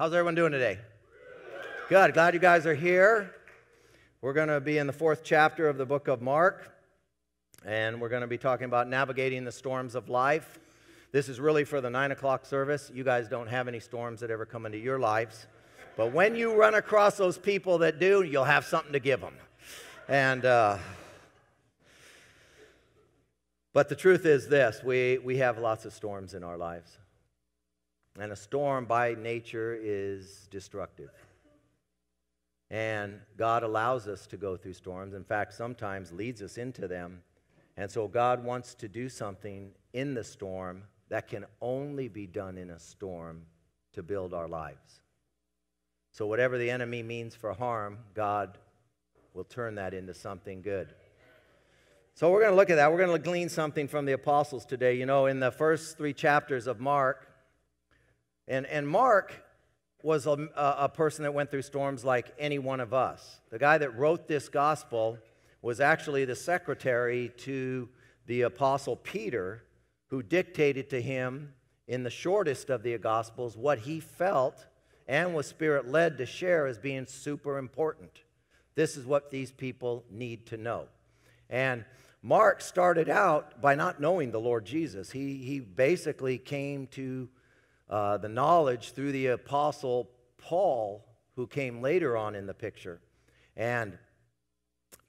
How's everyone doing today? Good. Glad you guys are here. We're going to be in the fourth chapter of the book of Mark, and we're going to be talking about navigating the storms of life. This is really for the nine o'clock service. You guys don't have any storms that ever come into your lives. But when you run across those people that do, you'll have something to give them. And, uh, but the truth is this we, we have lots of storms in our lives. And a storm by nature is destructive. And God allows us to go through storms. In fact, sometimes leads us into them. And so God wants to do something in the storm that can only be done in a storm to build our lives. So, whatever the enemy means for harm, God will turn that into something good. So, we're going to look at that. We're going to glean something from the apostles today. You know, in the first three chapters of Mark, and, and Mark was a, a person that went through storms like any one of us. The guy that wrote this gospel was actually the secretary to the apostle Peter, who dictated to him in the shortest of the gospels what he felt and was spirit led to share as being super important. This is what these people need to know. And Mark started out by not knowing the Lord Jesus. He, he basically came to uh, the knowledge through the apostle Paul, who came later on in the picture. And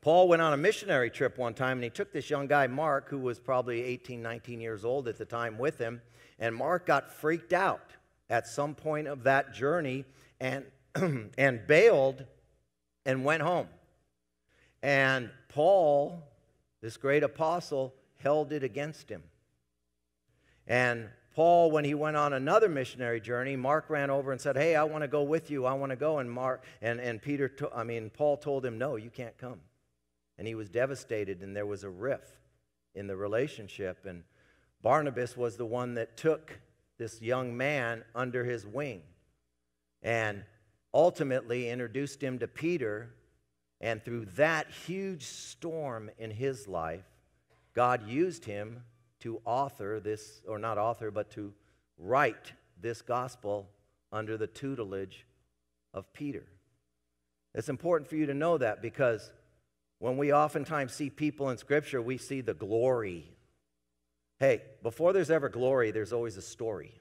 Paul went on a missionary trip one time and he took this young guy, Mark, who was probably 18, 19 years old at the time, with him. And Mark got freaked out at some point of that journey and, and bailed and went home. And Paul, this great apostle, held it against him. And Paul, when he went on another missionary journey, Mark ran over and said, Hey, I want to go with you. I want to go. And Mark and, and Peter, to, I mean, Paul told him, No, you can't come. And he was devastated, and there was a rift in the relationship. And Barnabas was the one that took this young man under his wing and ultimately introduced him to Peter. And through that huge storm in his life, God used him to author this, or not author, but to write this gospel under the tutelage of Peter. It's important for you to know that because when we oftentimes see people in Scripture, we see the glory. Hey, before there's ever glory, there's always a story.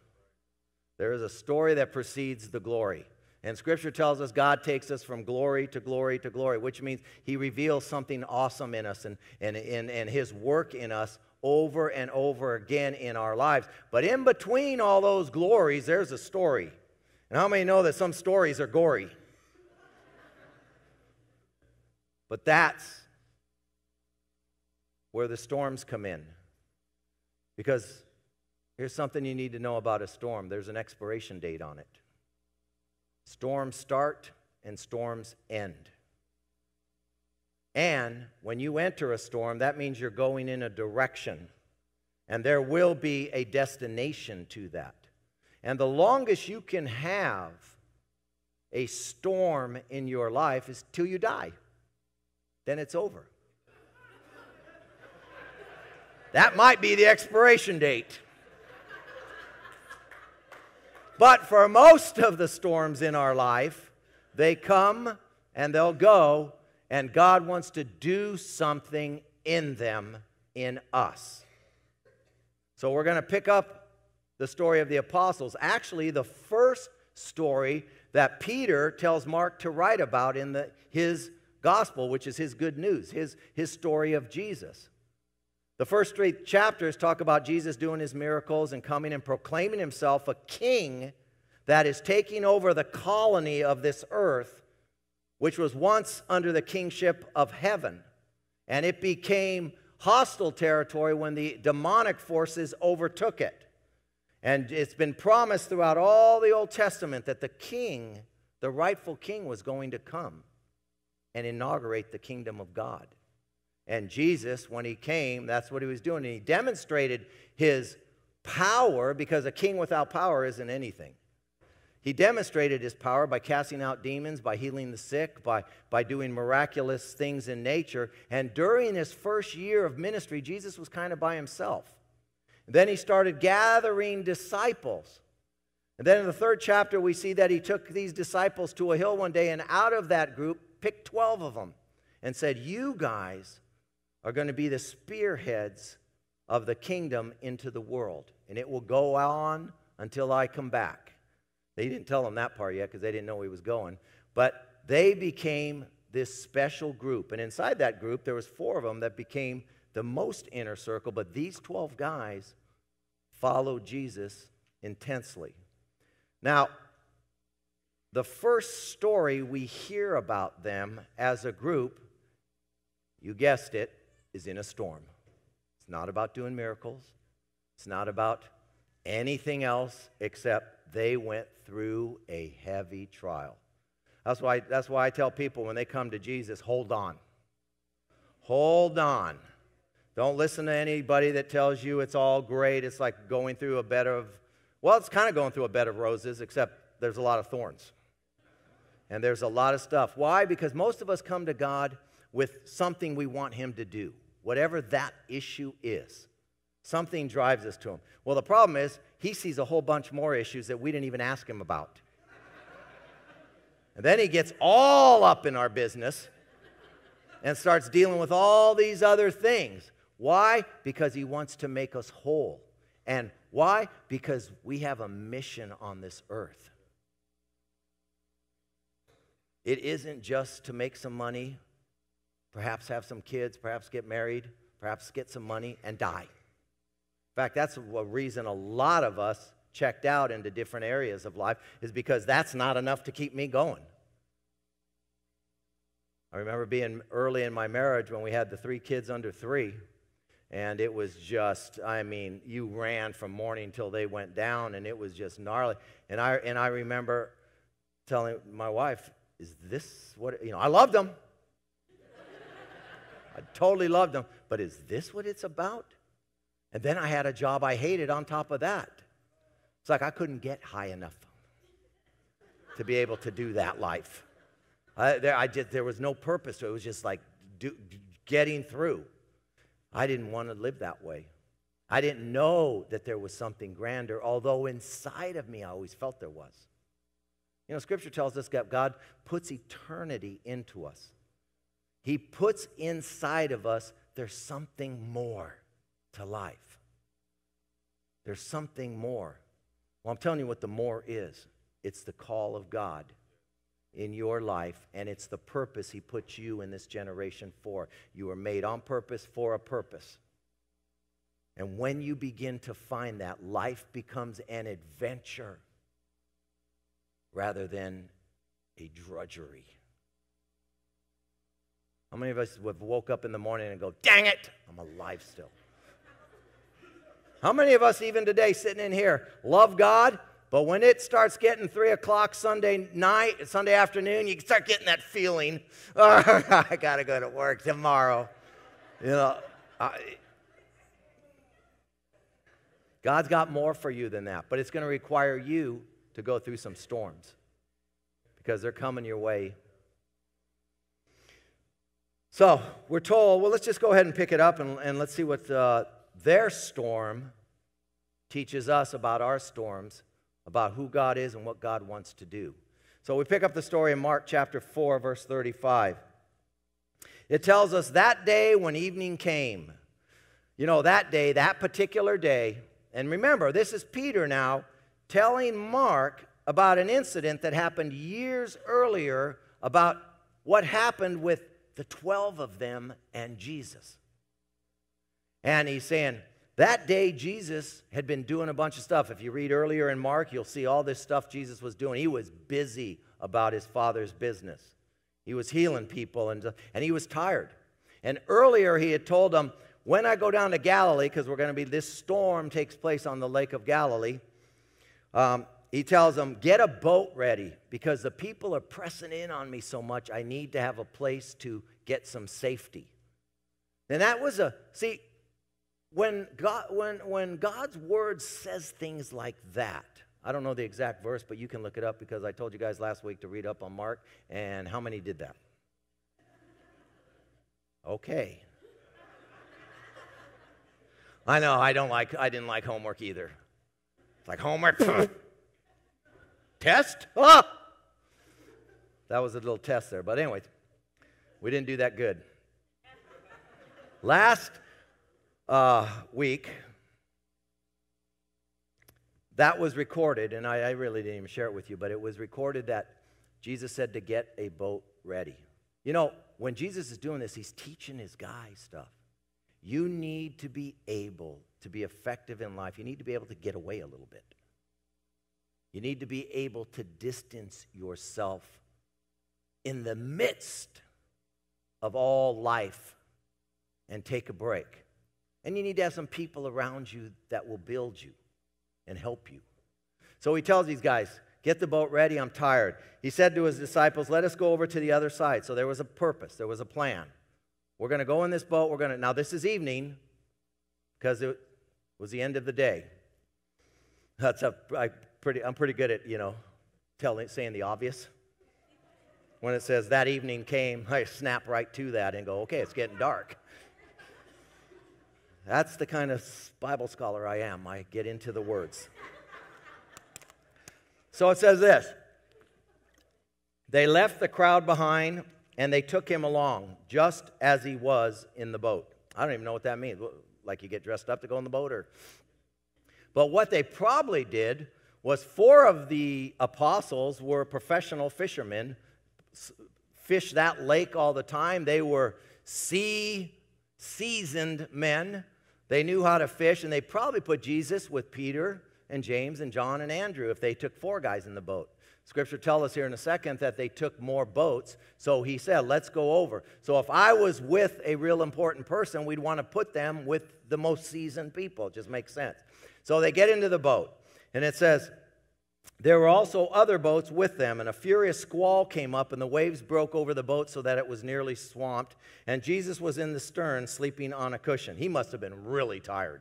There is a story that precedes the glory. And Scripture tells us God takes us from glory to glory to glory, which means He reveals something awesome in us and, and, and, and His work in us over and over again in our lives. But in between all those glories, there's a story. And how many know that some stories are gory? But that's where the storms come in. Because here's something you need to know about a storm there's an expiration date on it. Storms start and storms end. And when you enter a storm, that means you're going in a direction. And there will be a destination to that. And the longest you can have a storm in your life is till you die. Then it's over. that might be the expiration date. But for most of the storms in our life, they come and they'll go and God wants to do something in them, in us. So we're going to pick up the story of the apostles. Actually, the first story that Peter tells Mark to write about in the, his gospel, which is his good news, his, his story of Jesus. The first three chapters talk about Jesus doing his miracles and coming and proclaiming himself a king that is taking over the colony of this earth which was once under the kingship of heaven. And it became hostile territory when the demonic forces overtook it. And it's been promised throughout all the Old Testament that the king, the rightful king, was going to come and inaugurate the kingdom of God. And Jesus, when he came, that's what he was doing. And he demonstrated his power because a king without power isn't anything. He demonstrated his power by casting out demons, by healing the sick, by, by doing miraculous things in nature. And during his first year of ministry, Jesus was kind of by himself. Then he started gathering disciples. And then in the third chapter, we see that he took these disciples to a hill one day, and out of that group, picked 12 of them and said, You guys are going to be the spearheads of the kingdom into the world, and it will go on until I come back. They didn't tell him that part yet because they didn't know he was going, but they became this special group. And inside that group, there was four of them that became the most inner circle, but these 12 guys followed Jesus intensely. Now, the first story we hear about them as a group, you guessed it, is in a storm. It's not about doing miracles. It's not about anything else except they went through a heavy trial. That's why, that's why I tell people when they come to Jesus, hold on. Hold on. Don't listen to anybody that tells you it's all great. It's like going through a bed of, well, it's kind of going through a bed of roses, except there's a lot of thorns. And there's a lot of stuff. Why? Because most of us come to God with something we want Him to do, whatever that issue is. Something drives us to Him. Well, the problem is, He sees a whole bunch more issues that we didn't even ask Him about. and then He gets all up in our business and starts dealing with all these other things. Why? Because He wants to make us whole. And why? Because we have a mission on this earth. It isn't just to make some money, perhaps have some kids, perhaps get married, perhaps get some money and die. Fact, that's a reason a lot of us checked out into different areas of life, is because that's not enough to keep me going. I remember being early in my marriage when we had the three kids under three, and it was just, I mean, you ran from morning till they went down, and it was just gnarly. And I, and I remember telling my wife, is this what, you know, I loved them. I totally loved them. But is this what it's about? And then I had a job I hated on top of that. It's like I couldn't get high enough to be able to do that life. I, there, I just, there was no purpose it. It was just like do, getting through. I didn't want to live that way. I didn't know that there was something grander, although inside of me I always felt there was. You know, Scripture tells us that God puts eternity into us. He puts inside of us, there's something more to life. There's something more. Well, I'm telling you what the more is it's the call of God in your life, and it's the purpose He puts you in this generation for. You were made on purpose for a purpose. And when you begin to find that, life becomes an adventure rather than a drudgery. How many of us have woke up in the morning and go, dang it, I'm alive still? How many of us, even today, sitting in here, love God, but when it starts getting three o'clock Sunday night, Sunday afternoon, you start getting that feeling, oh, I got to go to work tomorrow. You know, I, God's got more for you than that, but it's going to require you to go through some storms because they're coming your way. So we're told, well, let's just go ahead and pick it up and, and let's see what uh, their storm teaches us about our storms, about who God is and what God wants to do. So we pick up the story in Mark chapter 4, verse 35. It tells us that day when evening came, you know, that day, that particular day, and remember, this is Peter now telling Mark about an incident that happened years earlier about what happened with the 12 of them and Jesus. And he's saying, that day, Jesus had been doing a bunch of stuff. If you read earlier in Mark, you'll see all this stuff Jesus was doing. He was busy about his father's business. He was healing people, and, and he was tired. And earlier, he had told them, When I go down to Galilee, because we're going to be, this storm takes place on the Lake of Galilee, um, he tells them, Get a boat ready because the people are pressing in on me so much. I need to have a place to get some safety. And that was a, see, when, God, when, when God's word says things like that, I don't know the exact verse, but you can look it up because I told you guys last week to read up on Mark. And how many did that? Okay. I know I don't like I didn't like homework either. It's like homework. Test? Ah! That was a little test there. But, anyway, we didn't do that good. Last uh, week, that was recorded, and I, I really didn't even share it with you, but it was recorded that Jesus said to get a boat ready. You know, when Jesus is doing this, he's teaching his guys stuff. You need to be able to be effective in life. You need to be able to get away a little bit. You need to be able to distance yourself in the midst of all life and take a break. And you need to have some people around you that will build you and help you. So he tells these guys, Get the boat ready, I'm tired. He said to his disciples, Let us go over to the other side. So there was a purpose, there was a plan. We're going to go in this boat. We're going to, now this is evening because it was the end of the day. That's a, I pretty, I'm pretty good at, you know, telling, saying the obvious. When it says that evening came, I snap right to that and go, okay, it's getting dark. That's the kind of Bible scholar I am. I get into the words. so it says this They left the crowd behind and they took him along just as he was in the boat. I don't even know what that means. Like you get dressed up to go in the boat or. But what they probably did was four of the apostles were professional fishermen, fish that lake all the time. They were sea seasoned men. They knew how to fish, and they probably put Jesus with Peter and James and John and Andrew if they took four guys in the boat. Scripture tells us here in a second that they took more boats. So he said, let's go over. So if I was with a real important person, we'd want to put them with the most seasoned people. It just makes sense. So they get into the boat, and it says, there were also other boats with them, and a furious squall came up, and the waves broke over the boat so that it was nearly swamped. And Jesus was in the stern, sleeping on a cushion. He must have been really tired.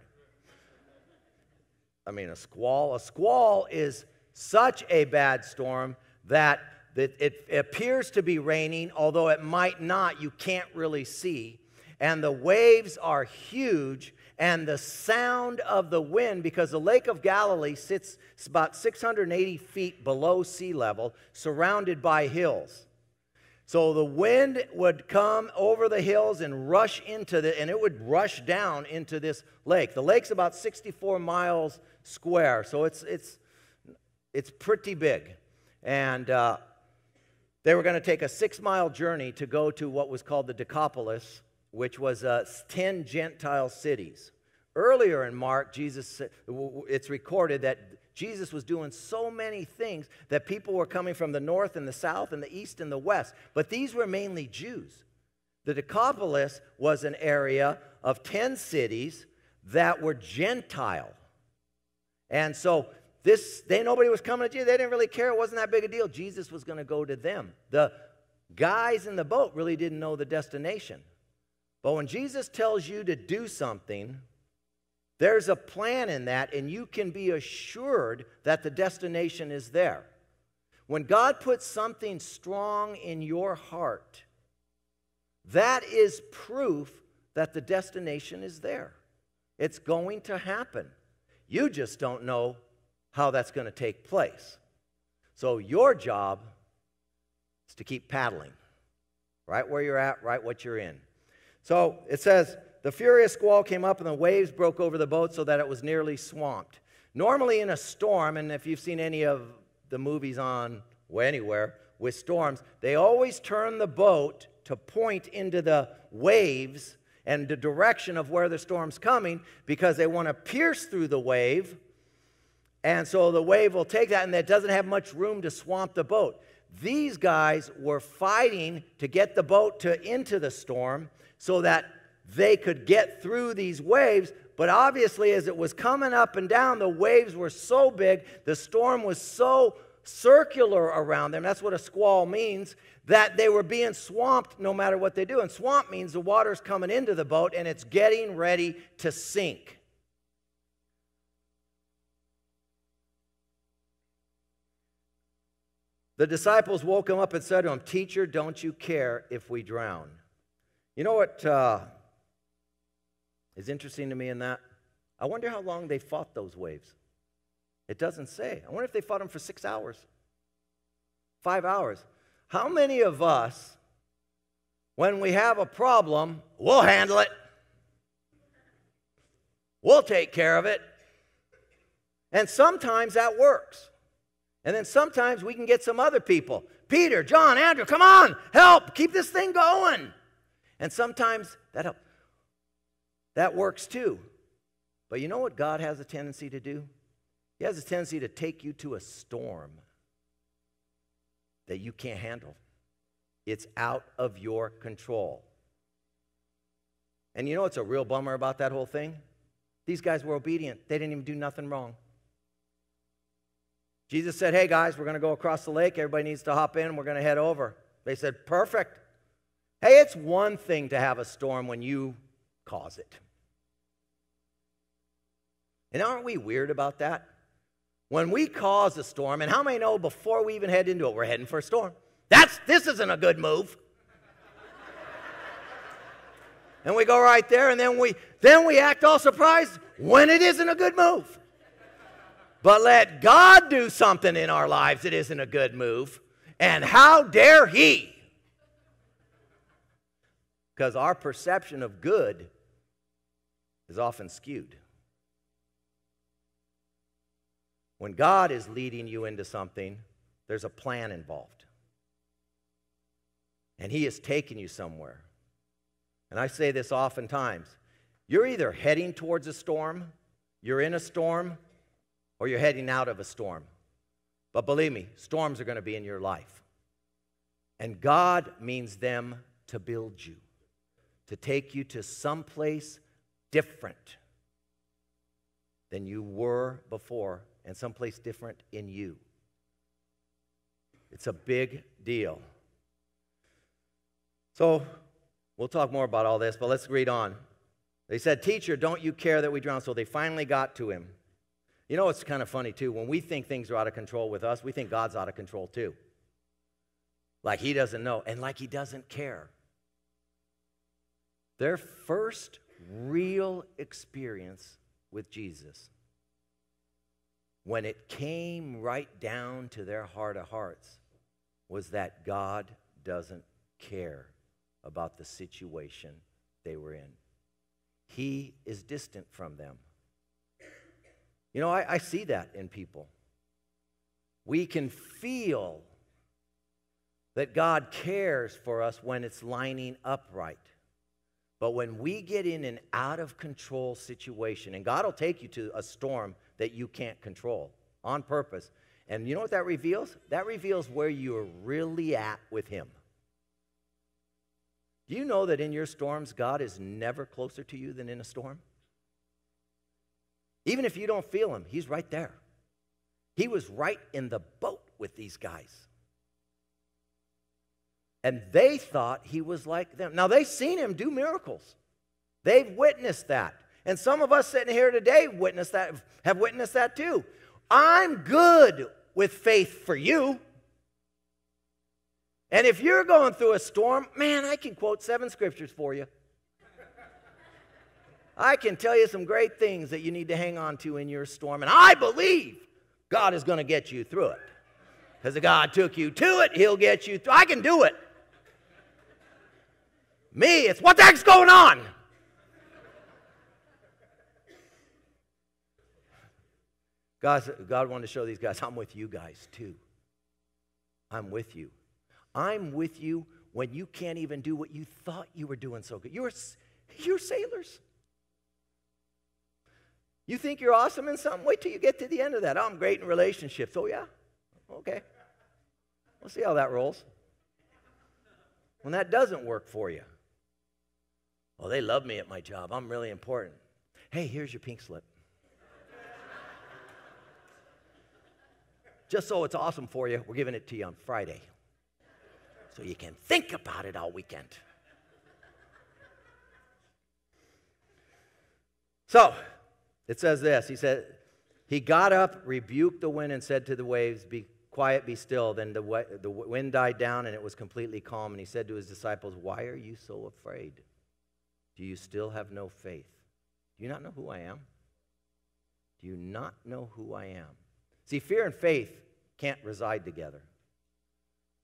I mean, a squall. A squall is such a bad storm that it appears to be raining, although it might not. You can't really see. And the waves are huge, and the sound of the wind, because the Lake of Galilee sits about 680 feet below sea level, surrounded by hills. So the wind would come over the hills and rush into the, and it would rush down into this lake. The lake's about 64 miles square, so it's, it's, it's pretty big. And uh, they were going to take a six mile journey to go to what was called the Decapolis, which was uh, 10 Gentile cities. Earlier in Mark, Jesus, it's recorded that Jesus was doing so many things that people were coming from the north and the south and the east and the west. But these were mainly Jews. The Decapolis was an area of 10 cities that were Gentile. And so this, they nobody was coming to Jesus. They didn't really care. It wasn't that big a deal. Jesus was going to go to them. The guys in the boat really didn't know the destination. But when Jesus tells you to do something, there's a plan in that, and you can be assured that the destination is there. When God puts something strong in your heart, that is proof that the destination is there. It's going to happen. You just don't know how that's going to take place. So, your job is to keep paddling right where you're at, right what you're in. So it says, the furious squall came up and the waves broke over the boat so that it was nearly swamped. Normally, in a storm, and if you've seen any of the movies on well, anywhere with storms, they always turn the boat to point into the waves and the direction of where the storm's coming because they want to pierce through the wave. And so the wave will take that, and it doesn't have much room to swamp the boat. These guys were fighting to get the boat to into the storm, so that they could get through these waves. But obviously, as it was coming up and down, the waves were so big, the storm was so circular around them. That's what a squall means, that they were being swamped no matter what they do. And swamp means the water's coming into the boat and it's getting ready to sink. The disciples woke him up and said to him, Teacher, don't you care if we drown? You know what uh, is interesting to me in that? I wonder how long they fought those waves. It doesn't say. I wonder if they fought them for six hours. five hours. How many of us, when we have a problem, we'll handle it? We'll take care of it. And sometimes that works. And then sometimes we can get some other people Peter, John, Andrew, come on, help, keep this thing going. And sometimes that helps. That works too. But you know what God has a tendency to do? He has a tendency to take you to a storm that you can't handle. It's out of your control. And you know what's a real bummer about that whole thing? These guys were obedient, they didn't even do nothing wrong. Jesus said, Hey guys, we're going to go across the lake. Everybody needs to hop in. We're going to head over. They said, Perfect. Hey, it's one thing to have a storm when you cause it. And aren't we weird about that? When we cause a storm, and how many know before we even head into it, we're heading for a storm? That's this isn't a good move. and we go right there, and then we then we act all surprised when it isn't a good move. But let God do something in our lives that isn't a good move. And how dare He? Because our perception of good is often skewed. When God is leading you into something, there's a plan involved. And He is taking you somewhere. And I say this oftentimes you're either heading towards a storm, you're in a storm, or you're heading out of a storm. But believe me, storms are going to be in your life. And God means them to build you, to take you to some place different than you were before and someplace different in you. It's a big deal. So, we'll talk more about all this, but let's read on. They said, Teacher, don't you care that we drown? So they finally got to him. You know, it's kind of funny too. When we think things are out of control with us, we think God's out of control too. Like he doesn't know and like he doesn't care. Their first real experience with Jesus when it came right down to their heart of hearts, was that God doesn't care about the situation they were in. He is distant from them. You know, I, I see that in people. We can feel that God cares for us when it's lining up right. But when we get in an out of control situation, and God will take you to a storm that you can't control on purpose. And you know what that reveals? That reveals where you're really at with Him. Do you know that in your storms, God is never closer to you than in a storm? Even if you don't feel Him, He's right there. He was right in the boat with these guys. And they thought He was like them. Now, they've seen Him do miracles, they've witnessed that. And some of us sitting here today witness that, have witnessed that too. I'm good with faith for you. And if you're going through a storm, man, I can quote seven scriptures for you. I can tell you some great things that you need to hang on to in your storm. And I believe God is going to get you through it. Because if God took you to it, He'll get you through. I can do it. Me, it's what the heck's going on? God, God wanted to show these guys, I'm with you guys too. I'm with you. I'm with you when you can't even do what you thought you were doing so good. You're, you're sailors. You think you're awesome in something? Wait till you get to the end of that. Oh, I'm great in relationships. Oh, yeah? Okay. We'll see how that rolls. When that doesn't work for you. Well, they love me at my job. I'm really important. Hey, here's your pink slip. Just so it's awesome for you, we're giving it to you on Friday. So you can think about it all weekend. So, it says this He said, He got up, rebuked the wind, and said to the waves, Be quiet, be still. Then the, the wind died down, and it was completely calm. And he said to his disciples, Why are you so afraid? Do you still have no faith? Do you not know who I am? Do you not know who I am? See, fear and faith can't reside together.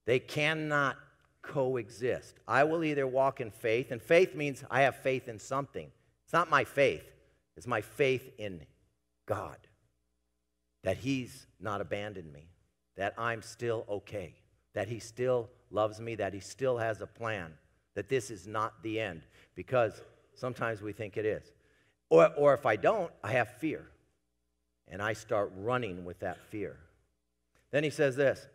They cannot coexist. I will either walk in faith, and faith means I have faith in something. It's not my faith, it's my faith in God. That He's not abandoned me, that I'm still okay, that He still loves me, that He still has a plan, that this is not the end, because sometimes we think it is. Or, or if I don't, I have fear, and I start running with that fear. Then he says this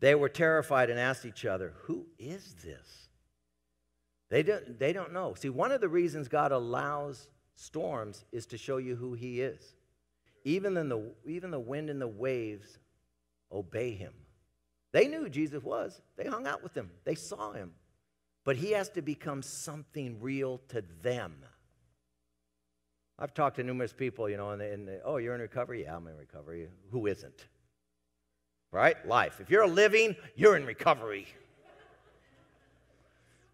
they were terrified and asked each other, Who is this? They don't, they don't know. See, one of the reasons God allows storms is to show you who He is. Even, in the, even the wind and the waves obey Him. They knew Jesus was, they hung out with Him, they saw Him. But He has to become something real to them. I've talked to numerous people, you know, and, they, and they, oh, you're in recovery? Yeah, I'm in recovery. Who isn't? right? Life. If you're living, you're in recovery.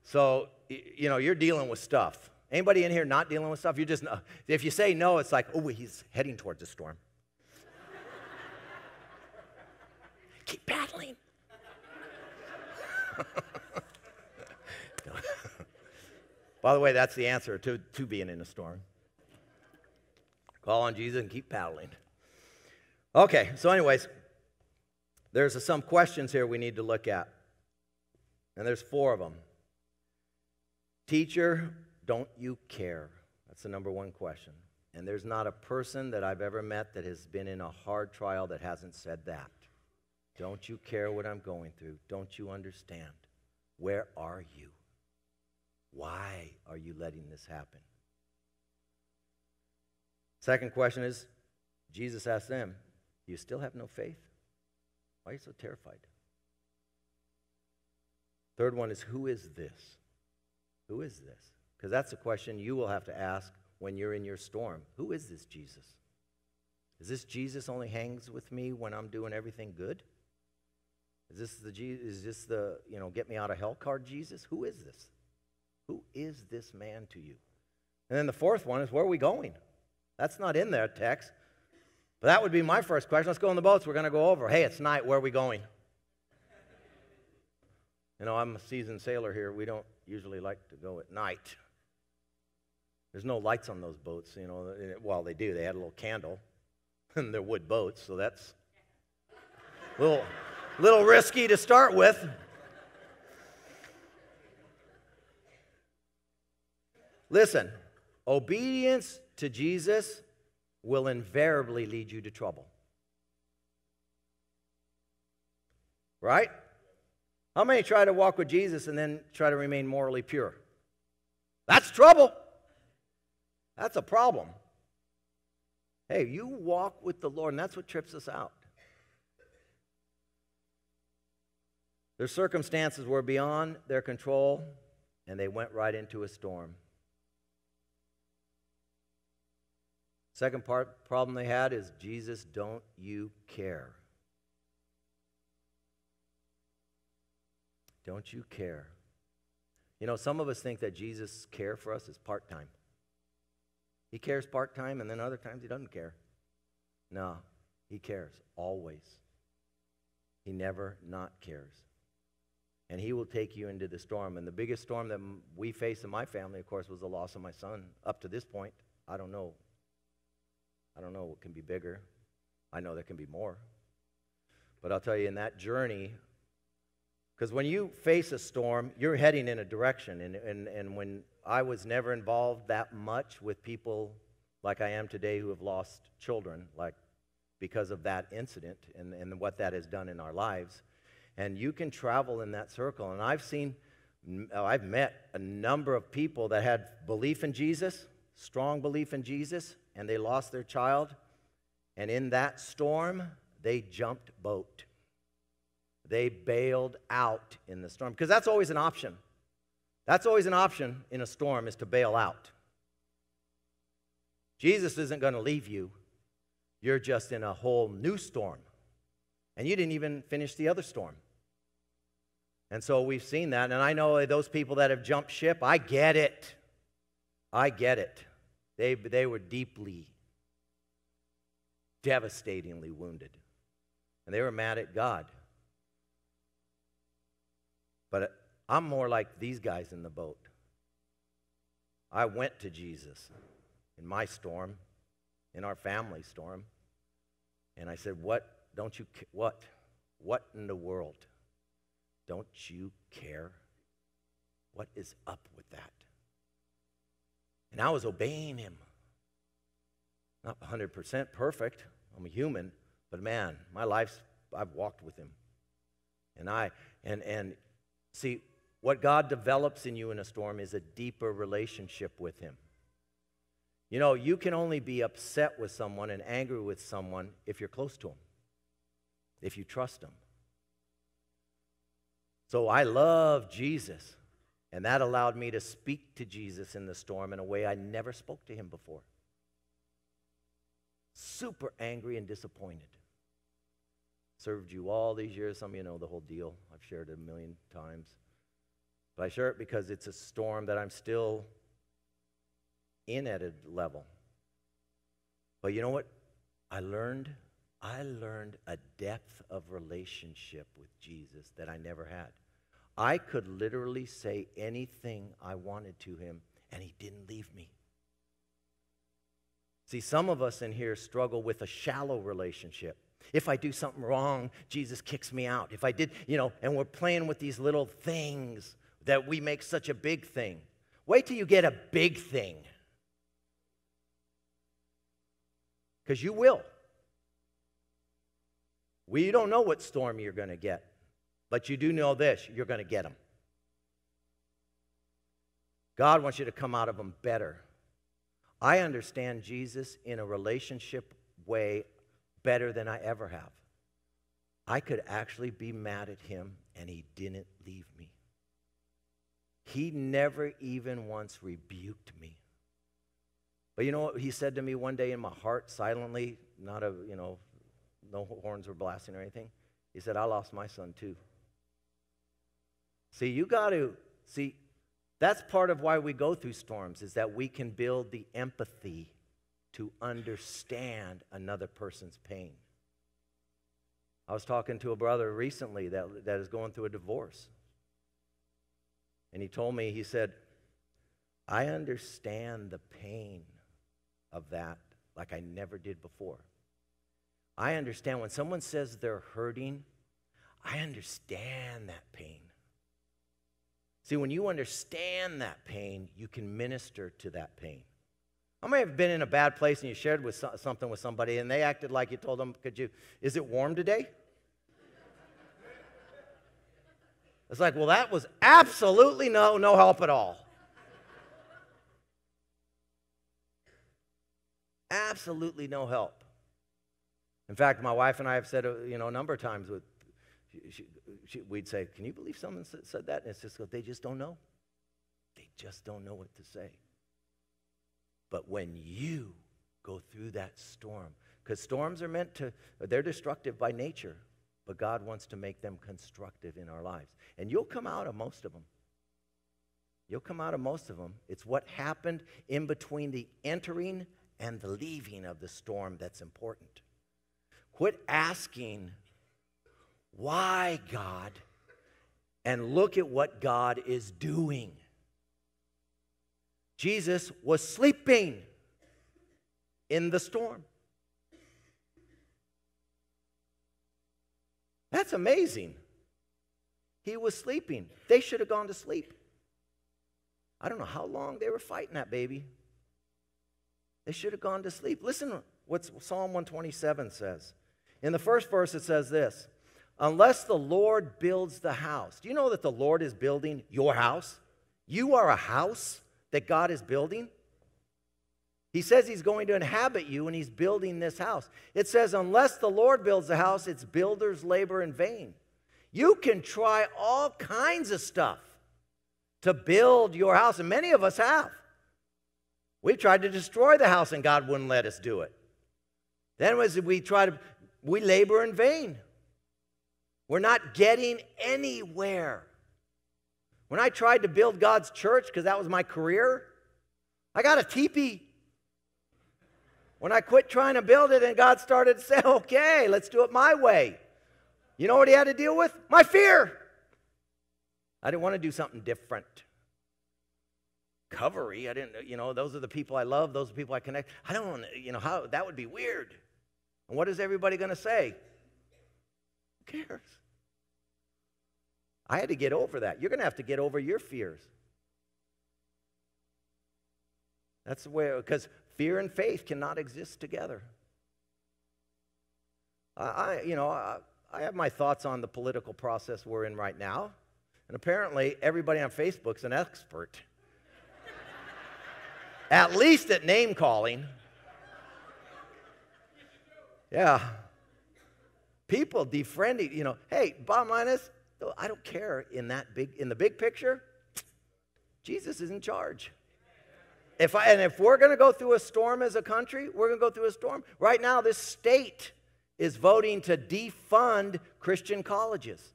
So, you know, you're dealing with stuff. Anybody in here not dealing with stuff? You just if you say no, it's like, oh, he's heading towards a storm. Keep paddling. By the way, that's the answer to, to being in a storm. Call on Jesus and keep paddling. Okay, so, anyways, there's some questions here we need to look at, and there's four of them. Teacher, don't you care? That's the number one question. And there's not a person that I've ever met that has been in a hard trial that hasn't said that. Don't you care what I'm going through? Don't you understand? Where are you? Why are you letting this happen? Second question is Jesus asked them, You still have no faith? Why are you so terrified? Third one is who is this? Who is this? Because that's a question you will have to ask when you're in your storm. Who is this Jesus? Is this Jesus only hangs with me when I'm doing everything good? Is this the is this the, you know, get me out of hell card Jesus? Who is this? Who is this man to you? And then the fourth one is where are we going? That's not in that text. But that would be my first question. Let's go in the boats. We're going to go over. Hey, it's night. Where are we going? You know, I'm a seasoned sailor here. We don't usually like to go at night. There's no lights on those boats, you know. Well, they do. They had a little candle, and they're wood boats, so that's a little, little risky to start with. Listen, obedience to Jesus will invariably lead you to trouble. Right? How many try to walk with Jesus and then try to remain morally pure? That's trouble. That's a problem. Hey, you walk with the Lord, and that's what trips us out. Their circumstances were beyond their control, and they went right into a storm. Second part problem they had is Jesus, don't you care? Don't you care? You know, some of us think that Jesus' care for us is part time. He cares part time, and then other times he doesn't care. No, he cares always. He never not cares. And he will take you into the storm. And the biggest storm that we face in my family, of course, was the loss of my son. Up to this point, I don't know I don't know what can be bigger. I know there can be more. But I'll tell you, in that journey, because when you face a storm, you're heading in a direction. And, and, and when I was never involved that much with people like I am today who have lost children, like because of that incident and, and what that has done in our lives, and you can travel in that circle. And I've seen, oh, I've met a number of people that had belief in Jesus, strong belief in Jesus, and they lost their child. And in that storm, they jumped boat. They bailed out in the storm because that's always an option. That's always an option in a storm is to bail out. Jesus isn't going to leave you. You're just in a whole new storm. And you didn't even finish the other storm. And so we've seen that. And I know those people that have jumped ship, I get it. I get it. They, they were deeply, devastatingly wounded. And they were mad at God. But uh, I'm more like these guys in the boat. I went to Jesus in my storm, in our family storm, and I said, What don't you, what? What in the world? Don't you care? What is up with that? And I was obeying him. Not 100% perfect. I'm a human, but man, my life's, I've walked with him. And I, and, and see, what God develops in you in a storm is a deeper relationship with him. You know, you can only be upset with someone and angry with someone if you're close to them, if you trust them. So I love Jesus, and that allowed me to speak to Jesus in the storm in a way I never spoke to him before. Super angry and disappointed. Served you all these years. Some of you know the whole deal. I've shared it a million times. But I share it because it's a storm that I'm still in at a level. But you know what? I learned I learned a depth of relationship with Jesus that I never had. I could literally say anything I wanted to him, and he didn't leave me. See, some of us in here struggle with a shallow relationship. If I do something wrong, Jesus kicks me out. If I did, you know, and we're playing with these little things that we make such a big thing. Wait till you get a big thing. Because you will. We don't know what storm you're going to get, but you do know this you're going to get them. God wants you to come out of them better. I understand Jesus in a relationship way better than I ever have. I could actually be mad at him and he didn't leave me. He never even once rebuked me. But you know what he said to me one day in my heart, silently, not a, you know, no horns were blasting or anything? He said, I lost my son too. See, you got to, see, that's part of why we go through storms, is that we can build the empathy to understand another person's pain. I was talking to a brother recently that, that is going through a divorce. And he told me, he said, I understand the pain of that like I never did before. I understand when someone says they're hurting, I understand that pain. See, when you understand that pain, you can minister to that pain. I may have been in a bad place and you shared with so- something with somebody and they acted like you told them, could you, is it warm today? It's like, well, that was absolutely no, no help at all. absolutely no help. In fact, my wife and I have said, uh, you know, a number of times with, she, she, we'd say, "Can you believe someone said that?" And it's just they just don't know. They just don't know what to say. But when you go through that storm, because storms are meant to, they're destructive by nature, but God wants to make them constructive in our lives. And you'll come out of most of them. You'll come out of most of them. It's what happened in between the entering and the leaving of the storm that's important. Quit asking, why God? And look at what God is doing. Jesus was sleeping in the storm. That's amazing. He was sleeping. They should have gone to sleep. I don't know how long they were fighting that baby. They should have gone to sleep. Listen what Psalm 127 says. In the first verse, it says this Unless the Lord builds the house. Do you know that the Lord is building your house? You are a house that God is building. He says he's going to inhabit you and he's building this house. It says, unless the Lord builds the house, its builders labor in vain. You can try all kinds of stuff to build your house, and many of us have. We tried to destroy the house and God wouldn't let us do it. Then was we try to we labor in vain. We're not getting anywhere. When I tried to build God's church because that was my career, I got a teepee. When I quit trying to build it and God started to say, "Okay, let's do it my way." You know what he had to deal with? My fear. I didn't want to do something different. Covery, I didn't, you know, those are the people I love, those are the people I connect. I don't you know, how that would be weird. And what is everybody going to say? Who cares? I had to get over that. You're going to have to get over your fears. That's the way, because fear and faith cannot exist together. I, you know, I, I have my thoughts on the political process we're in right now. And apparently, everybody on Facebook's an expert. at least at name calling. Yeah. People defriending, you know, hey, bottom line is, I don't care in that big, in the big picture, Jesus is in charge. If I, and if we're going to go through a storm as a country, we're going to go through a storm. Right now, this state is voting to defund Christian colleges.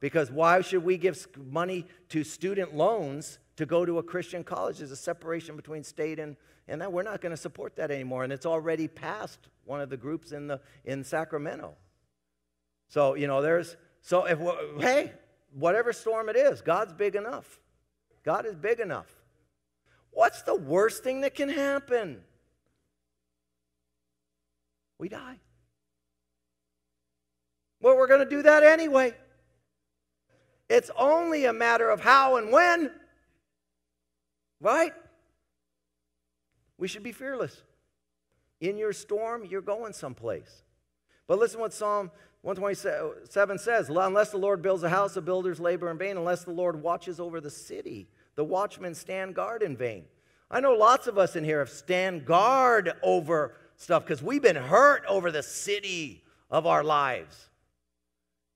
Because why should we give money to student loans to go to a Christian college? There's a separation between state and, and that. We're not going to support that anymore. And it's already passed one of the groups in, the, in Sacramento. So, you know, there's, so if, hey, whatever storm it is, God's big enough. God is big enough. What's the worst thing that can happen? We die. Well, we're going to do that anyway. It's only a matter of how and when. Right? We should be fearless. In your storm, you're going someplace. But listen what Psalm 127 says Unless the Lord builds a house, the builders labor in vain. Unless the Lord watches over the city, the watchmen stand guard in vain. I know lots of us in here have stand guard over stuff because we've been hurt over the city of our lives.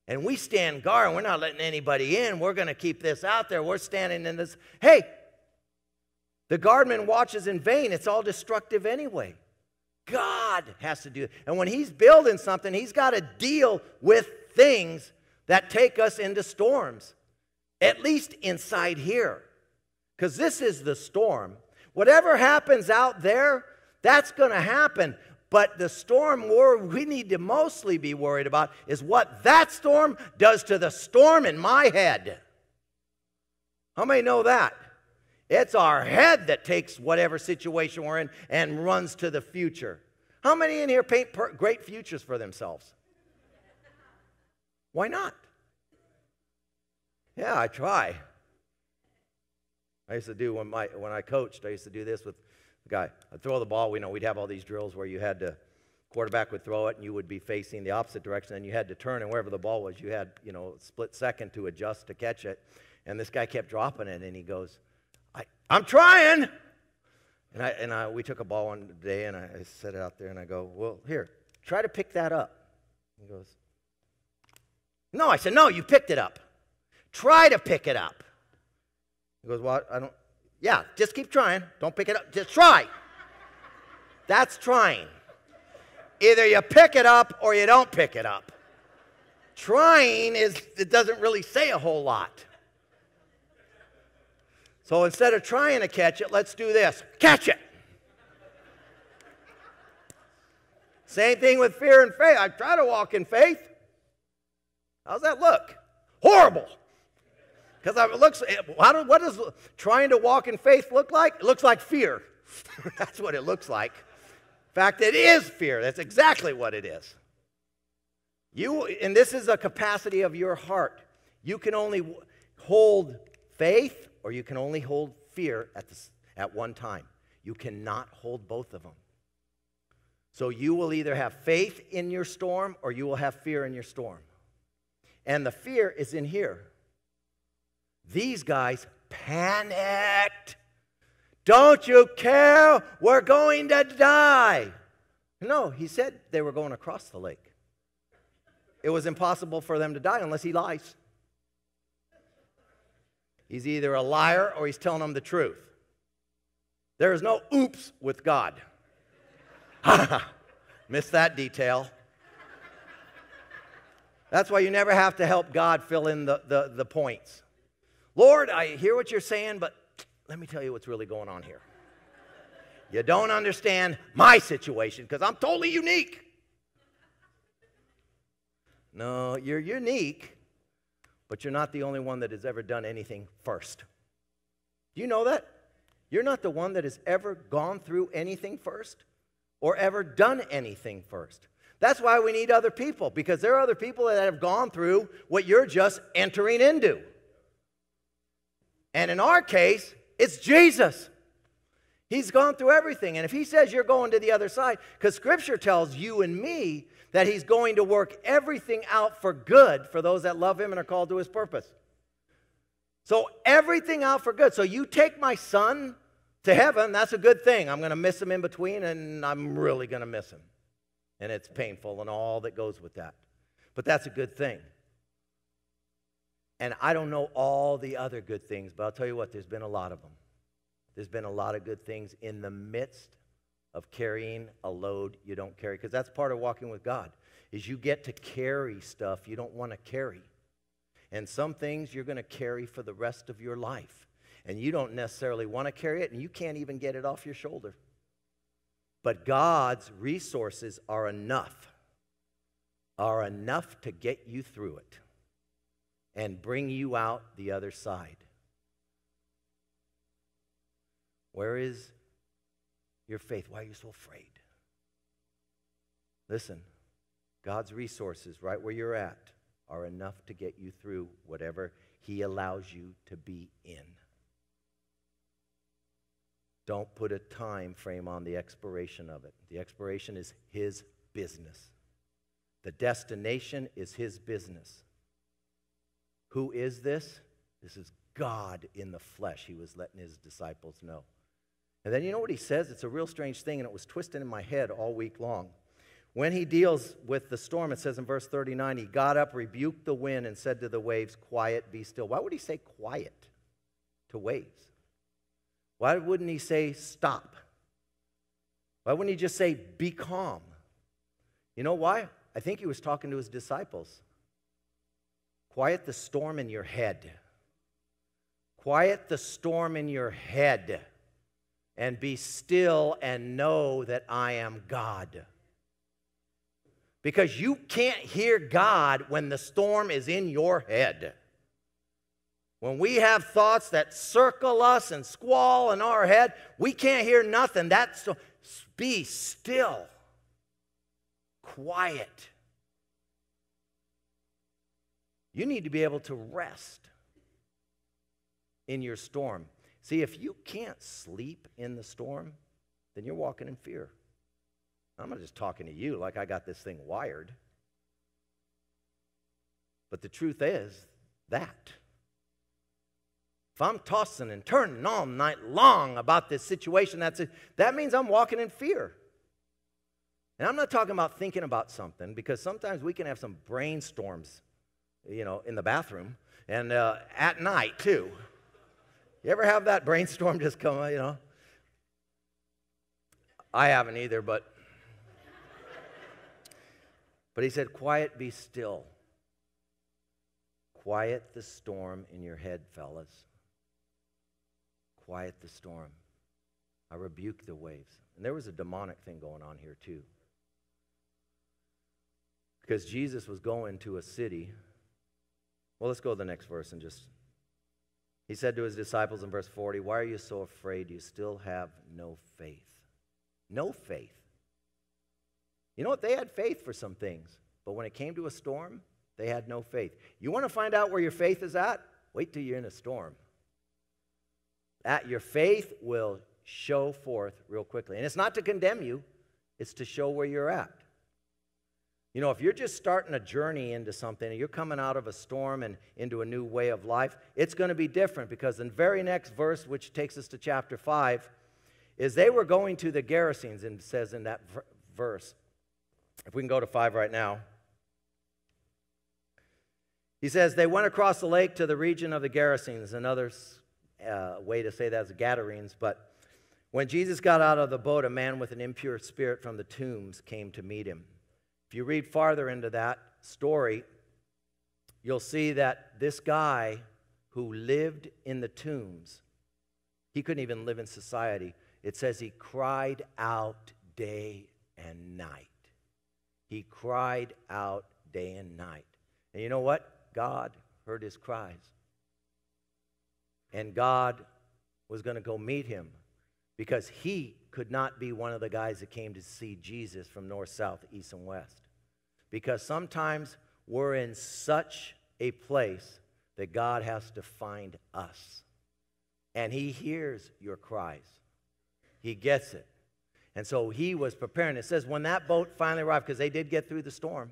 And we stand guard. We're not letting anybody in. We're going to keep this out there. We're standing in this. Hey, the guardman watches in vain. It's all destructive anyway. God has to do it. And when he's building something, he's got to deal with things that take us into storms, at least inside here. Because this is the storm. Whatever happens out there, that's going to happen. But the storm war we need to mostly be worried about is what that storm does to the storm in my head. How many know that? It's our head that takes whatever situation we're in and runs to the future. How many in here paint per- great futures for themselves? Why not? Yeah, I try. I used to do when, my, when I coached, I used to do this with the guy. I'd throw the ball. We know we'd have all these drills where you had to, quarterback would throw it and you would be facing the opposite direction and you had to turn and wherever the ball was, you had, you know, split second to adjust to catch it. And this guy kept dropping it and he goes, I'm trying. And, I, and I, we took a ball one day and I, set it out there and I go, well, here, try to pick that up. He goes, no. I said, no, you picked it up. Try to pick it up. He goes, well, I don't, yeah, just keep trying. Don't pick it up. Just try. That's trying. Either you pick it up or you don't pick it up. Trying is, it doesn't really say a whole lot. So instead of trying to catch it, let's do this catch it. Same thing with fear and faith. I try to walk in faith. How's that look? Horrible. Because it looks, how what does trying to walk in faith look like? It looks like fear. That's what it looks like. In fact, it is fear. That's exactly what it is. You, and this is a capacity of your heart. You can only hold faith or you can only hold fear at, the, at one time. You cannot hold both of them. So you will either have faith in your storm or you will have fear in your storm. And the fear is in here. These guys panicked. Don't you care? We're going to die. No, he said they were going across the lake. It was impossible for them to die unless he lies. He's either a liar or he's telling them the truth. There is no oops with God. Missed that detail. That's why you never have to help God fill in the, the, the points. Lord, I hear what you're saying, but let me tell you what's really going on here. You don't understand my situation because I'm totally unique. No, you're unique, but you're not the only one that has ever done anything first. Do you know that? You're not the one that has ever gone through anything first or ever done anything first. That's why we need other people, because there are other people that have gone through what you're just entering into. And in our case, it's Jesus. He's gone through everything. And if he says you're going to the other side, because scripture tells you and me that he's going to work everything out for good for those that love him and are called to his purpose. So, everything out for good. So, you take my son to heaven, that's a good thing. I'm going to miss him in between, and I'm really going to miss him. And it's painful and all that goes with that. But that's a good thing. And I don't know all the other good things, but I'll tell you what, there's been a lot of them. There's been a lot of good things in the midst of carrying a load you don't carry because that's part of walking with God. Is you get to carry stuff you don't want to carry. And some things you're going to carry for the rest of your life. And you don't necessarily want to carry it and you can't even get it off your shoulder. But God's resources are enough. Are enough to get you through it and bring you out the other side. Where is your faith? Why are you so afraid? Listen, God's resources, right where you're at, are enough to get you through whatever He allows you to be in. Don't put a time frame on the expiration of it. The expiration is His business, the destination is His business. Who is this? This is God in the flesh, He was letting His disciples know. And then you know what he says? It's a real strange thing, and it was twisted in my head all week long. When he deals with the storm, it says in verse 39, he got up, rebuked the wind, and said to the waves, Quiet, be still. Why would he say quiet to waves? Why wouldn't he say stop? Why wouldn't he just say be calm? You know why? I think he was talking to his disciples. Quiet the storm in your head. Quiet the storm in your head and be still and know that I am God. Because you can't hear God when the storm is in your head. When we have thoughts that circle us and squall in our head, we can't hear nothing. That's so, be still, quiet. You need to be able to rest in your storm. See, if you can't sleep in the storm, then you're walking in fear. I'm not just talking to you like I got this thing wired. But the truth is that. If I'm tossing and turning all night long about this situation, that's it, that means I'm walking in fear. And I'm not talking about thinking about something because sometimes we can have some brainstorms, you know, in the bathroom and uh, at night too. You ever have that brainstorm just come, you know? I haven't either, but. but he said, Quiet, be still. Quiet the storm in your head, fellas. Quiet the storm. I rebuke the waves. And there was a demonic thing going on here, too. Because Jesus was going to a city. Well, let's go to the next verse and just he said to his disciples in verse 40, Why are you so afraid? You still have no faith. No faith. You know what? They had faith for some things, but when it came to a storm, they had no faith. You want to find out where your faith is at? Wait till you're in a storm. That your faith will show forth real quickly. And it's not to condemn you, it's to show where you're at. You know, if you're just starting a journey into something and you're coming out of a storm and into a new way of life, it's going to be different because the very next verse, which takes us to chapter 5, is they were going to the Gerasenes, and says in that verse. If we can go to 5 right now. He says, They went across the lake to the region of the Gerasenes, another uh, way to say that is Gadarenes. But when Jesus got out of the boat, a man with an impure spirit from the tombs came to meet him. If you read farther into that story, you'll see that this guy who lived in the tombs, he couldn't even live in society. It says he cried out day and night. He cried out day and night. And you know what? God heard his cries. And God was going to go meet him because he could not be one of the guys that came to see Jesus from north, south, east, and west. Because sometimes we're in such a place that God has to find us. And he hears your cries, he gets it. And so he was preparing. It says when that boat finally arrived, because they did get through the storm,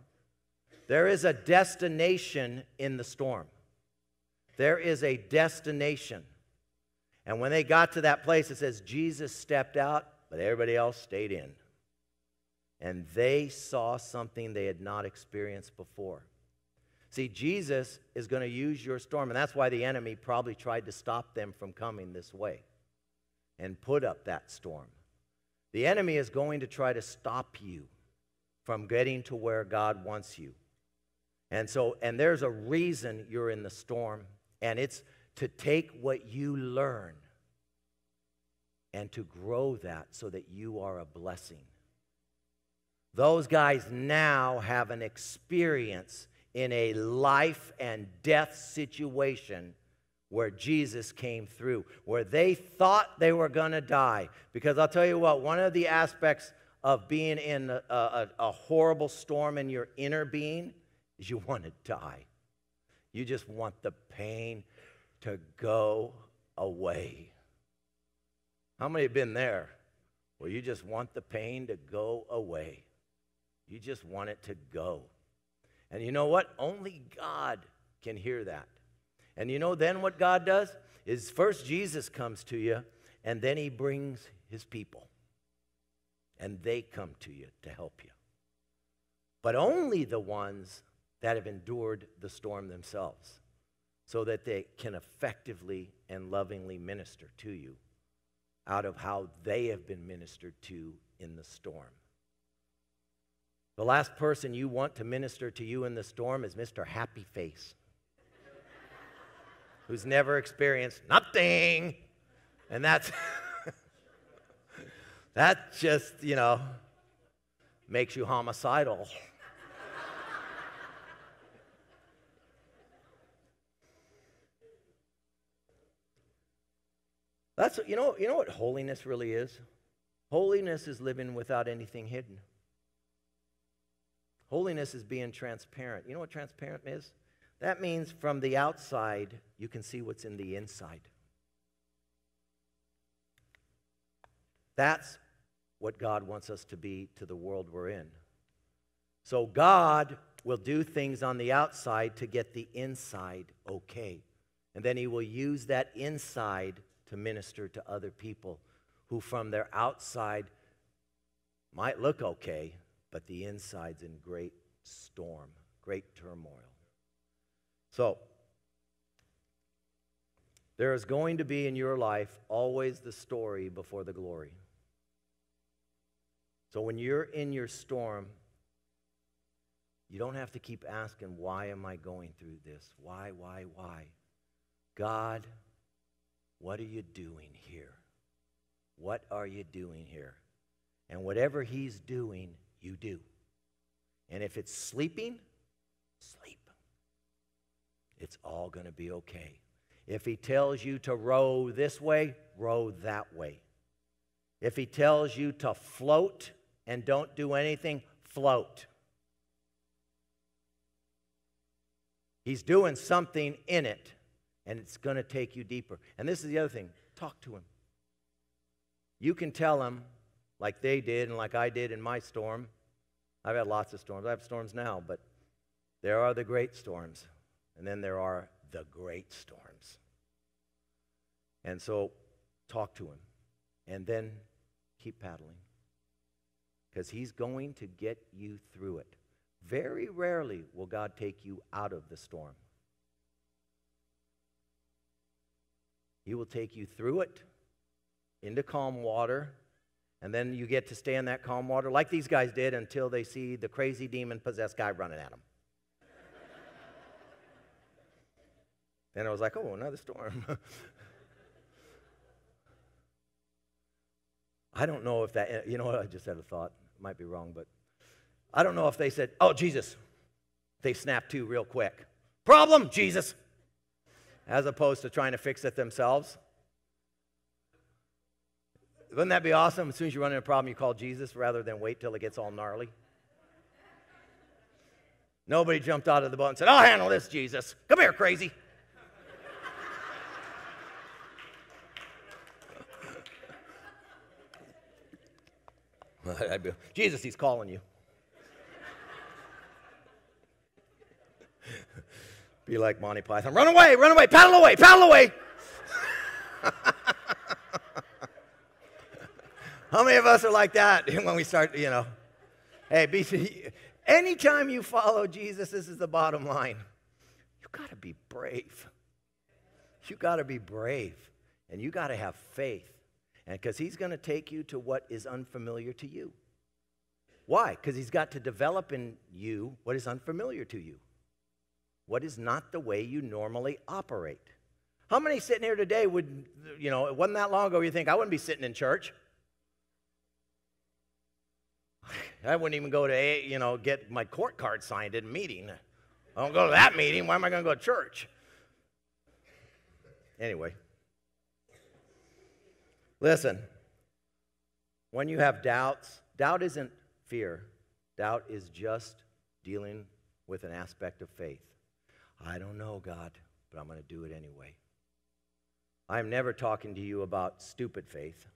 there is a destination in the storm. There is a destination. And when they got to that place, it says Jesus stepped out, but everybody else stayed in. And they saw something they had not experienced before. See, Jesus is going to use your storm, and that's why the enemy probably tried to stop them from coming this way and put up that storm. The enemy is going to try to stop you from getting to where God wants you. And so, and there's a reason you're in the storm, and it's to take what you learn and to grow that so that you are a blessing. Those guys now have an experience in a life and death situation where Jesus came through, where they thought they were going to die. Because I'll tell you what, one of the aspects of being in a, a, a horrible storm in your inner being is you want to die. You just want the pain to go away. How many have been there? Well, you just want the pain to go away. You just want it to go. And you know what? Only God can hear that. And you know then what God does? Is first Jesus comes to you, and then he brings his people. And they come to you to help you. But only the ones that have endured the storm themselves, so that they can effectively and lovingly minister to you out of how they have been ministered to in the storm. The last person you want to minister to you in the storm is Mr. Happy Face, who's never experienced nothing. And that's, that just, you know, makes you homicidal. That's you know you know what holiness really is? Holiness is living without anything hidden. Holiness is being transparent. You know what transparent is? That means from the outside, you can see what's in the inside. That's what God wants us to be to the world we're in. So God will do things on the outside to get the inside okay. And then he will use that inside to minister to other people who, from their outside, might look okay, but the inside's in great storm, great turmoil. So, there is going to be in your life always the story before the glory. So, when you're in your storm, you don't have to keep asking, Why am I going through this? Why, why, why? God what are you doing here? What are you doing here? And whatever he's doing, you do. And if it's sleeping, sleep. It's all going to be okay. If he tells you to row this way, row that way. If he tells you to float and don't do anything, float. He's doing something in it and it's going to take you deeper. And this is the other thing talk to him. You can tell him, like they did and like I did in my storm. I've had lots of storms. I have storms now, but there are the great storms, and then there are the great storms. And so talk to him, and then keep paddling because he's going to get you through it. Very rarely will God take you out of the storm. He will take you through it into calm water, and then you get to stay in that calm water like these guys did until they see the crazy demon possessed guy running at them. then I was like, oh, another storm. I don't know if that, you know what, I just had a thought. Might be wrong, but I don't know if they said, oh, Jesus. They snapped to real quick. Problem, Jesus. As opposed to trying to fix it themselves. Wouldn't that be awesome? As soon as you run into a problem, you call Jesus rather than wait till it gets all gnarly. Nobody jumped out of the boat and said, I'll handle this, Jesus. Come here, crazy. Jesus, he's calling you. Be like Monty Python. Run away, run away, paddle away, paddle away. How many of us are like that when we start, you know? Hey, be, anytime you follow Jesus, this is the bottom line. You got to be brave. You got to be brave. And you got to have faith. And because he's going to take you to what is unfamiliar to you. Why? Because he's got to develop in you what is unfamiliar to you what is not the way you normally operate. How many sitting here today would, you know, it wasn't that long ago you think, I wouldn't be sitting in church. I wouldn't even go to, you know, get my court card signed at a meeting. I don't go to that meeting. Why am I going to go to church? Anyway, listen, when you have doubts, doubt isn't fear, doubt is just dealing with an aspect of faith. I don't know, God, but I'm going to do it anyway. I'm never talking to you about stupid faith,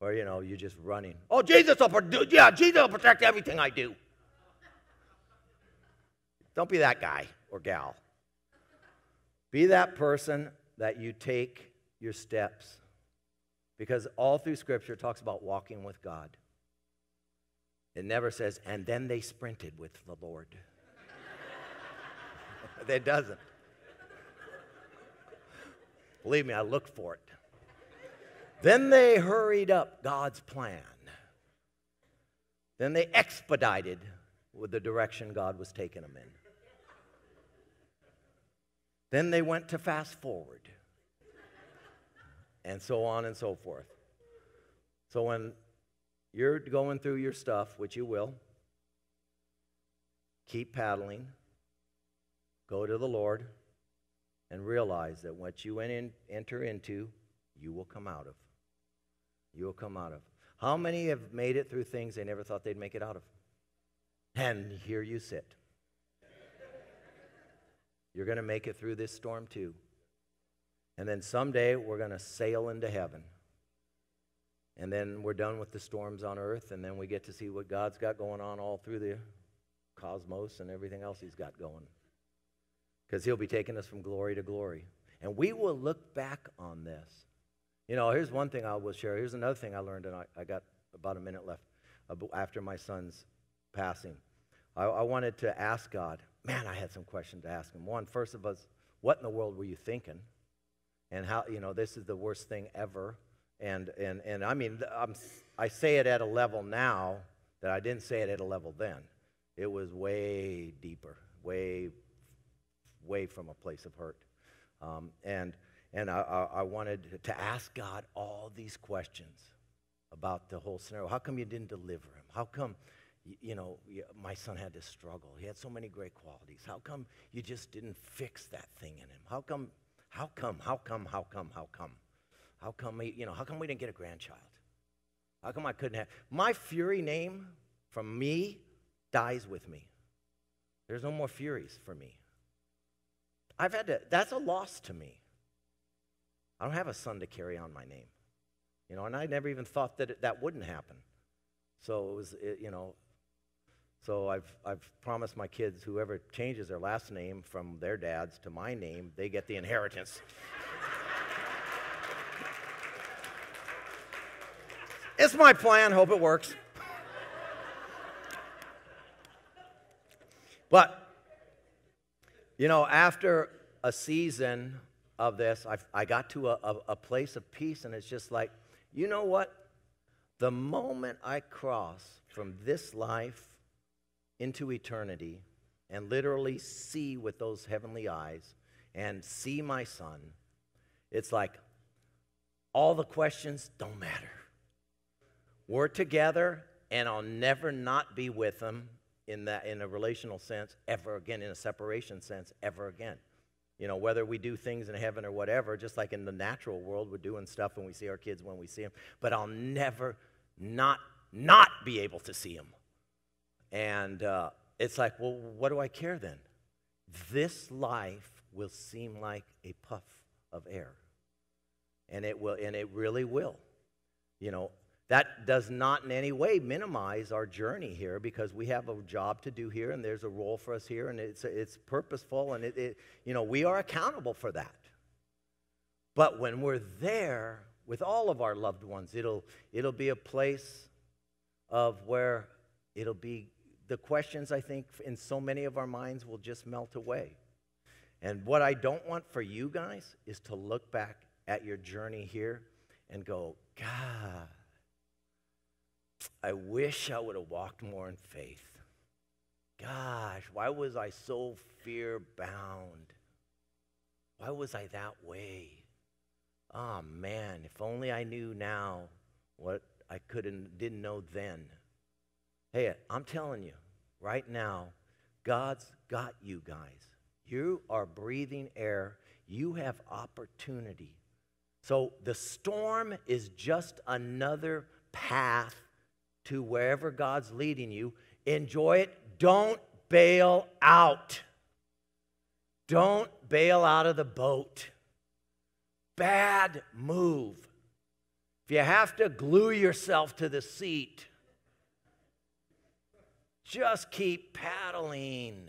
or you know, you're just running. Oh, Jesus will protect. Yeah, Jesus will protect everything I do. Don't be that guy or gal. Be that person that you take your steps. Because all through Scripture talks about walking with God. It never says, and then they sprinted with the Lord. It doesn't. Believe me, I looked for it. Then they hurried up God's plan. Then they expedited with the direction God was taking them in. Then they went to fast forward. And so on and so forth. So when you're going through your stuff, which you will, keep paddling Go to the Lord and realize that what you in, enter into, you will come out of. You will come out of. How many have made it through things they never thought they'd make it out of? And here you sit. You're going to make it through this storm too. And then someday we're going to sail into heaven. And then we're done with the storms on earth, and then we get to see what God's got going on all through the cosmos and everything else He's got going because he'll be taking us from glory to glory. And we will look back on this. You know, here's one thing I will share. Here's another thing I learned, and I, I got about a minute left after my son's passing. I, I wanted to ask God, man, I had some questions to ask him. One, first of all, what in the world were you thinking? And how, you know, this is the worst thing ever. And, and, and I mean, I'm, I say it at a level now that I didn't say it at a level then. It was way deeper, way way from a place of hurt. Um, and and I, I, wanted to ask God all these questions about the whole scenario. How come you didn't deliver him? How come, you know, my son had to struggle? He had so many great qualities. How come you just didn't fix that thing in him? How come, how come, how come, how come, how come? How come, you know, how come we didn't get a grandchild? How come I couldn't have? My Fury name from me dies with me. There's no more Furies for me. I've had to, that's a loss to me. I don't have a son to carry on my name. You know, and I never even thought that it, that wouldn't happen. So it was, it, you know, so I've, I've promised my kids whoever changes their last name from their dad's to my name, they get the inheritance. it's my plan, hope it works. But you know, after a season of this, I, I got to a, a, a place of peace, and it's just like, you know what? The moment I cross from this life into eternity and literally see with those heavenly eyes and see my son, it's like all the questions don't matter. We're together, and I'll never not be with him in that in a relational sense ever again, in a separation sense ever again. You know, whether we do things in heaven or whatever, just like in the natural world, we're doing stuff and we see our kids when we see them. But I'll never not not be able to see them. And uh, it's like, well, what do I care then? This life will seem like a puff of air, and it will, and it really will. You know, that does not in any way minimize our journey here because we have a job to do here and there's a role for us here and it's, it's purposeful and it, it, you know, we are accountable for that. But when we're there with all of our loved ones, it'll, it'll be a place of where it'll be the questions I think in so many of our minds will just melt away. And what I don't want for you guys is to look back at your journey here and go, God, I wish I would have walked more in faith. Gosh, why was I so fear bound? Why was I that way? Oh man, if only I knew now what I couldn't didn't know then. Hey, I'm telling you, right now, God's got you guys. You are breathing air. You have opportunity. So the storm is just another path to wherever God's leading you. Enjoy it. Don't bail out. Don't bail out of the boat. Bad move. If you have to glue yourself to the seat, just keep paddling.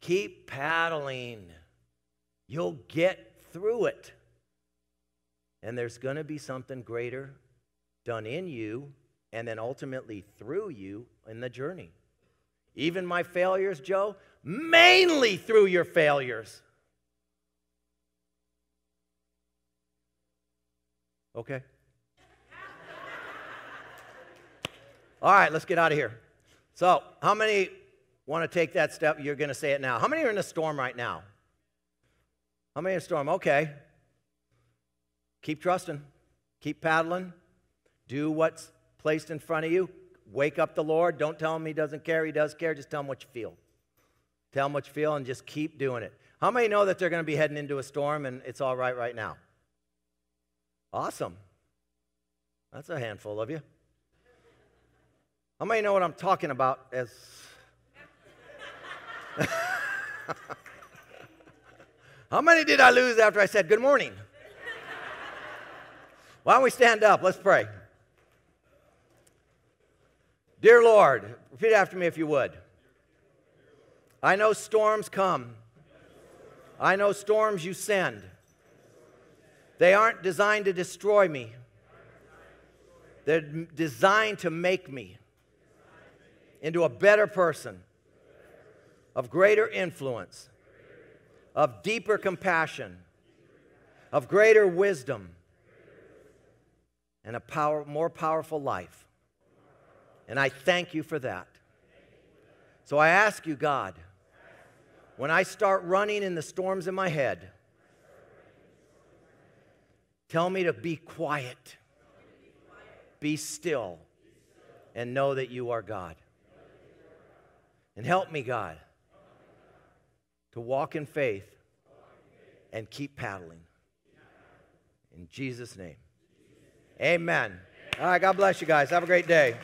Keep paddling. You'll get through it. And there's going to be something greater done in you and then ultimately through you in the journey. Even my failures, Joe, mainly through your failures. Okay? All right, let's get out of here. So, how many want to take that step? You're going to say it now. How many are in a storm right now? How many in a storm? Okay. Keep trusting, keep paddling, do what's placed in front of you. Wake up the Lord. Don't tell him he doesn't care. He does care. Just tell him what you feel. Tell him what you feel and just keep doing it. How many know that they're going to be heading into a storm and it's all right right now? Awesome. That's a handful of you. How many know what I'm talking about as. How many did I lose after I said good morning? Why don't we stand up? Let's pray. Dear Lord, repeat after me if you would. I know storms come. I know storms you send. They aren't designed to destroy me, they're designed to make me into a better person, of greater influence, of deeper compassion, of greater wisdom, and a power, more powerful life. And I thank you for that. So I ask you, God, when I start running in the storms in my head, tell me to be quiet, be still, and know that you are God. And help me, God, to walk in faith and keep paddling. In Jesus' name. Amen. All right, God bless you guys. Have a great day.